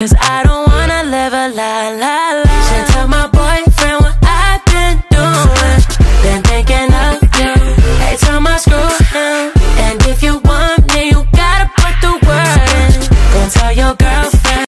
Cause I don't wanna live a la la la.